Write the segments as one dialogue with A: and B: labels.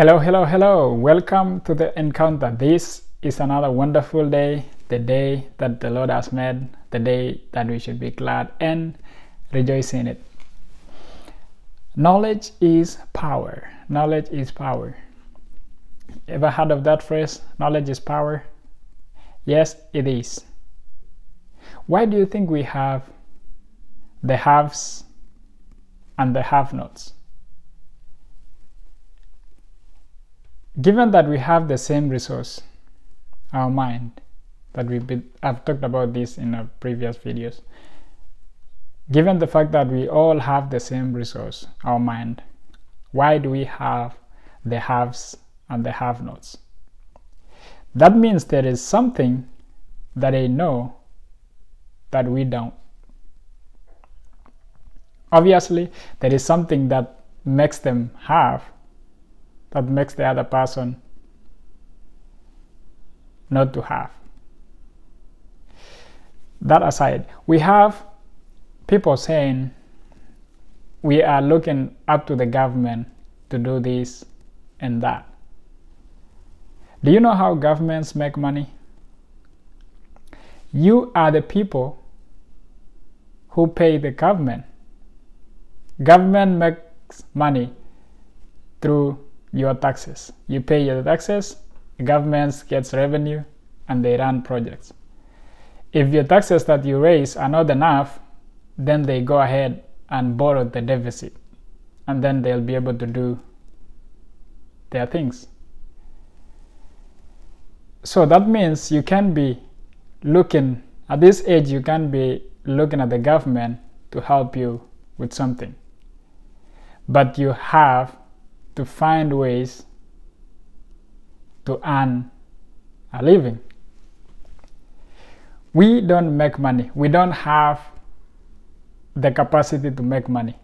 A: Hello, hello, hello. Welcome to the encounter. This is another wonderful day, the day that the Lord has made, the day that we should be glad and rejoice in it. Knowledge is power. Knowledge is power. Ever heard of that phrase? Knowledge is power? Yes, it is. Why do you think we have the haves and the have nots? Given that we have the same resource, our mind, that we've been, I've talked about this in our previous videos. Given the fact that we all have the same resource, our mind, why do we have the haves and the have nots? That means there is something that they know that we don't. Obviously, there is something that makes them have that makes the other person not to have. That aside, we have people saying we are looking up to the government to do this and that. Do you know how governments make money? You are the people who pay the government. Government makes money through your taxes. You pay your taxes, the government gets revenue, and they run projects. If your taxes that you raise are not enough, then they go ahead and borrow the deficit, and then they'll be able to do their things. So that means you can be looking at this age, you can be looking at the government to help you with something. But you have to find ways to earn a living. We don't make money. We don't have the capacity to make money.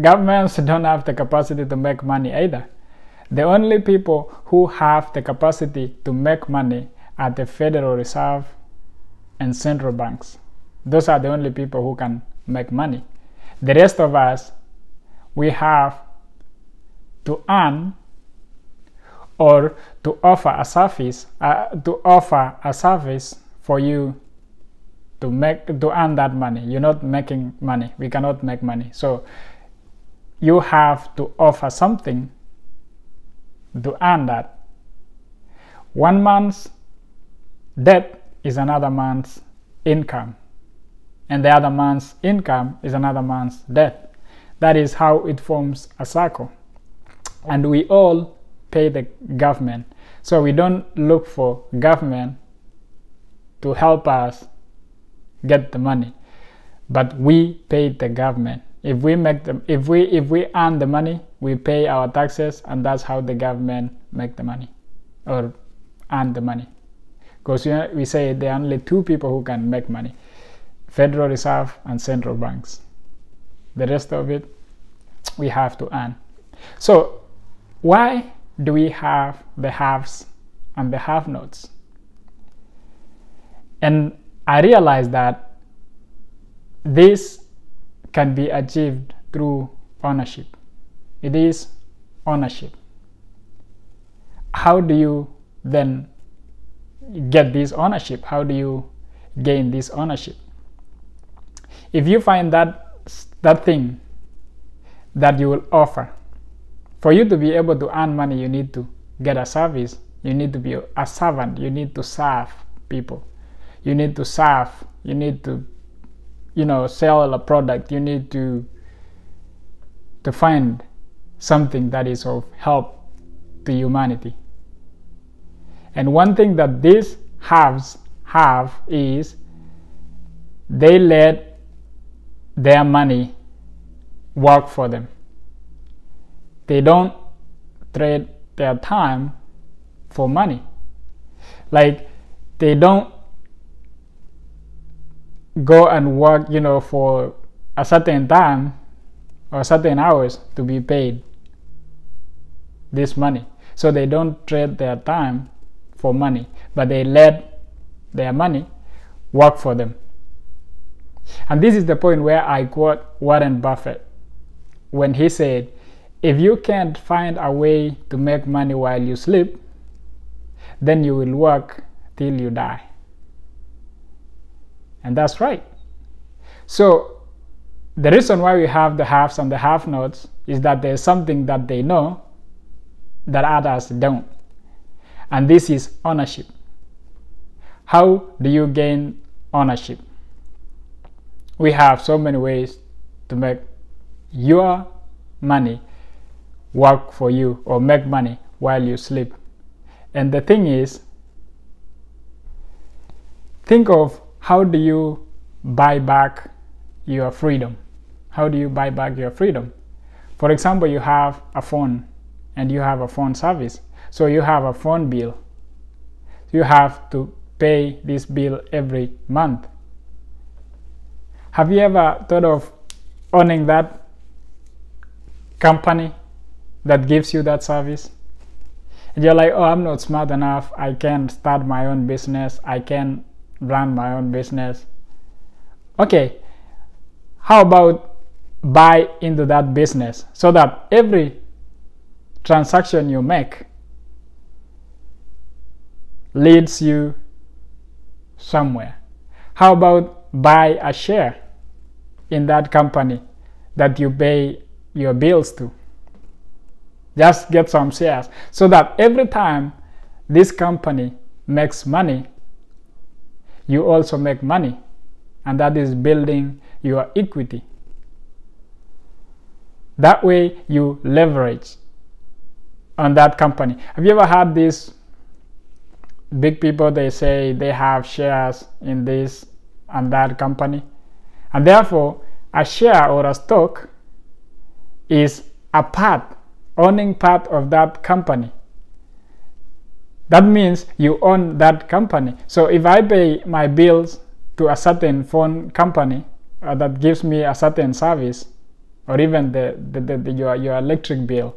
A: Governments don't have the capacity to make money either. The only people who have the capacity to make money are the Federal Reserve and central banks. Those are the only people who can make money. The rest of us we have to earn or to offer a service uh, to offer a service for you to make to earn that money. You're not making money. We cannot make money. So you have to offer something to earn that. One man's debt is another man's income and the other man's income is another man's debt that is how it forms a circle. And we all pay the government. So we don't look for government to help us get the money, but we pay the government. If we make them, if we if we earn the money, we pay our taxes, and that's how the government make the money, or earn the money. Because we say there are only two people who can make money: Federal Reserve and central banks the rest of it we have to earn. So why do we have the haves and the have nots and i realized that this can be achieved through ownership. It is ownership. How do you then get this ownership? How do you gain this ownership? If you find that that thing that you will offer. For you to be able to earn money, you need to get a service. You need to be a servant. You need to serve people. You need to serve. You need to, you know, sell a product. You need to to find something that is of help to humanity. And one thing that these haves have is they let their money work for them. They don't trade their time for money. Like they don't go and work, you know, for a certain time or certain hours to be paid this money. So they don't trade their time for money, but they let their money work for them. And this is the point where I quote Warren Buffett when he said, if you can't find a way to make money while you sleep, then you will work till you die. And that's right. So, the reason why we have the haves and the have nots is that there's something that they know that others don't. And this is ownership. How do you gain ownership? We have so many ways to make your money work for you or make money while you sleep. And the thing is, think of how do you buy back your freedom? How do you buy back your freedom? For example, you have a phone and you have a phone service. So you have a phone bill. You have to pay this bill every month. Have you ever thought of owning that company that gives you that service? And you're like, oh, I'm not smart enough. I can start my own business. I can run my own business. Okay, how about buy into that business so that every transaction you make leads you somewhere. How about buy a share in that company that you pay your bills to? Just get some shares so that every time this company makes money, you also make money, and that is building your equity. That way, you leverage on that company. Have you ever had these big people? They say they have shares in this and that company, and therefore, a share or a stock is a part, owning part of that company. That means you own that company. So if I pay my bills to a certain phone company uh, that gives me a certain service, or even the, the, the, the your, your electric bill,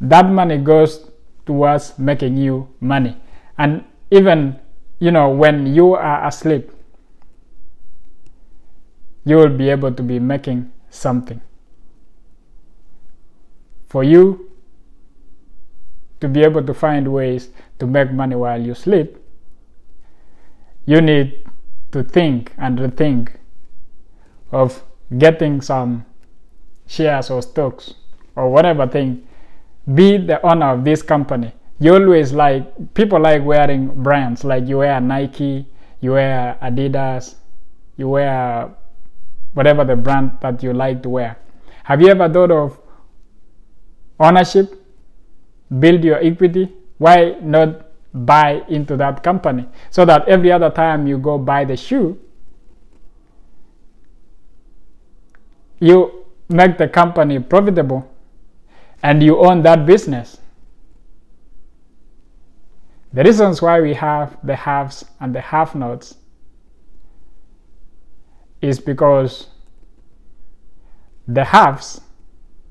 A: that money goes towards making you money and even you know when you are asleep you will be able to be making something for you to be able to find ways to make money while you sleep you need to think and rethink of getting some shares or stocks or whatever thing be the owner of this company. You always like people like wearing brands like you wear Nike, you wear Adidas, you wear whatever the brand that you like to wear. Have you ever thought of ownership? Build your equity. Why not buy into that company so that every other time you go buy the shoe, you make the company profitable and you own that business. The reasons why we have the haves and the have nots is because the haves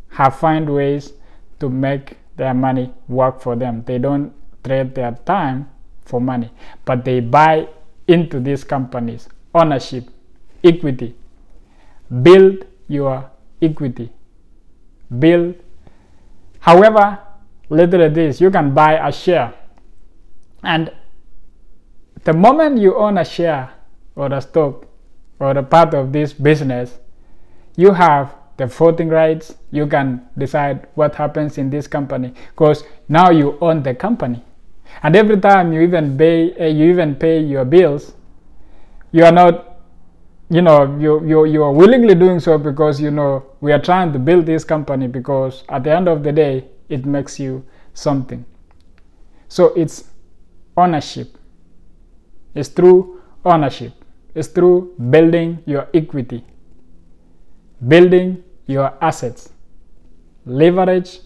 A: have found ways to make their money work for them. They don't trade their time for money, but they buy into these companies. Ownership, equity. Build your equity. Build However, little it is, you can buy a share. And the moment you own a share or a stock or a part of this business, you have the voting rights. You can decide what happens in this company because now you own the company. And every time you even pay, uh, you even pay your bills, you are not you know you, you you are willingly doing so because you know we are trying to build this company because at the end of the day it makes you something so it's ownership it's through ownership it's through building your equity building your assets leverage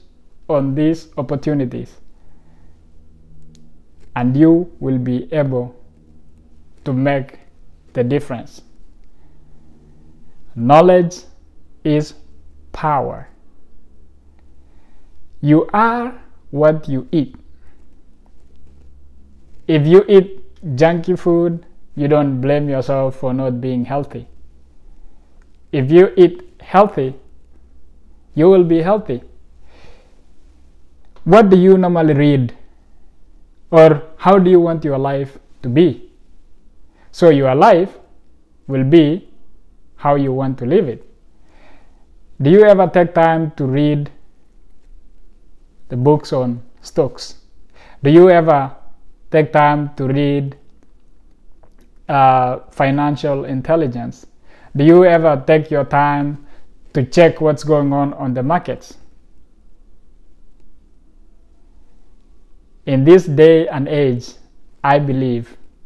A: on these opportunities and you will be able to make the difference Knowledge is power. You are what you eat. If you eat junky food, you don't blame yourself for not being healthy. If you eat healthy, you will be healthy. What do you normally read? Or how do you want your life to be? So, your life will be how you want to live it. Do you ever take time to read the books on stocks? Do you ever take time to read uh, financial intelligence? Do you ever take your time to check what's going on on the markets? In this day and age, I believe